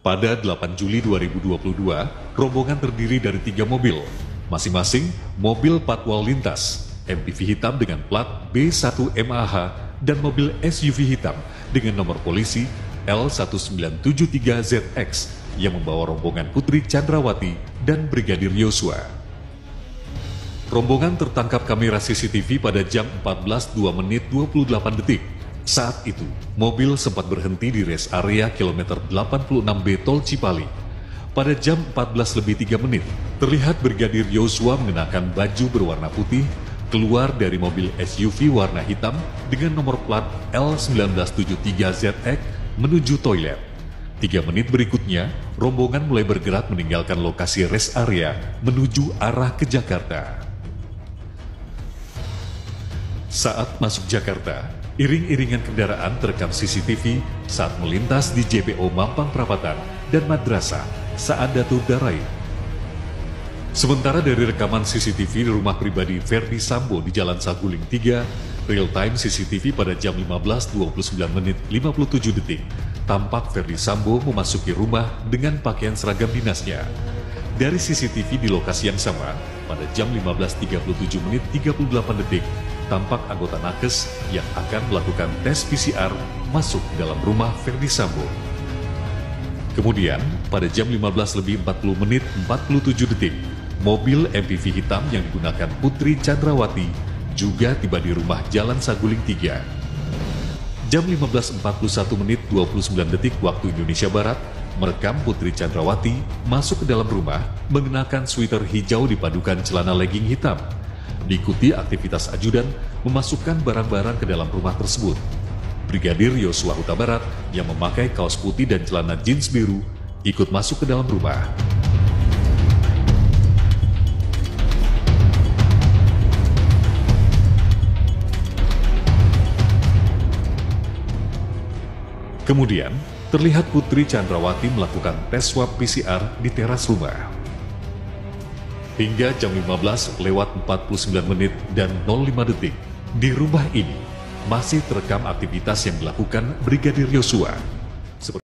Pada 8 Juli 2022, rombongan terdiri dari tiga mobil, masing-masing mobil patwal lintas, MPV hitam dengan plat B1MAH, dan mobil SUV hitam dengan nomor polisi L1973ZX yang membawa rombongan Putri Chandrawati dan Brigadir Yosua. Rombongan tertangkap kamera CCTV pada jam 14.02 menit 28 detik saat itu, mobil sempat berhenti di rest area kilometer 86B Tol Cipali. Pada jam 14 lebih 3 menit, terlihat Brigadir Yosua mengenakan baju berwarna putih keluar dari mobil SUV warna hitam dengan nomor plat L1973ZX menuju toilet. Tiga menit berikutnya, rombongan mulai bergerak meninggalkan lokasi rest area menuju arah ke Jakarta. Saat masuk Jakarta, Iring-iringan kendaraan terekam CCTV saat melintas di JPO Mampang Perapatan dan Madrasah saat Datur Darai. Sementara dari rekaman CCTV di rumah pribadi Verdi Sambo di Jalan Saguling 3, real time CCTV pada jam 15.29 menit 57 detik, tampak Verdi Sambo memasuki rumah dengan pakaian seragam dinasnya. Dari CCTV di lokasi yang sama, pada jam 15.37 menit 38 detik, tampak anggota nakes yang akan melakukan tes PCR masuk dalam rumah Ferdi Sambo. Kemudian, pada jam 15 lebih 40 menit 47 detik, mobil MPV hitam yang digunakan Putri Chandrawati juga tiba di rumah Jalan Saguling 3. Jam 15.41 menit 29 detik waktu Indonesia Barat, merekam Putri Chandrawati masuk ke dalam rumah mengenakan sweater hijau dipadukan celana legging hitam Diikuti aktivitas ajudan memasukkan barang-barang ke dalam rumah tersebut. Brigadir Yosua Huta Barat yang memakai kaos putih dan celana jeans biru ikut masuk ke dalam rumah. Kemudian, terlihat Putri Chandrawati melakukan tes swab PCR di teras rumah. Hingga jam 15 lewat 49 menit dan 05 detik, di rumah ini masih terekam aktivitas yang dilakukan Brigadir Yosua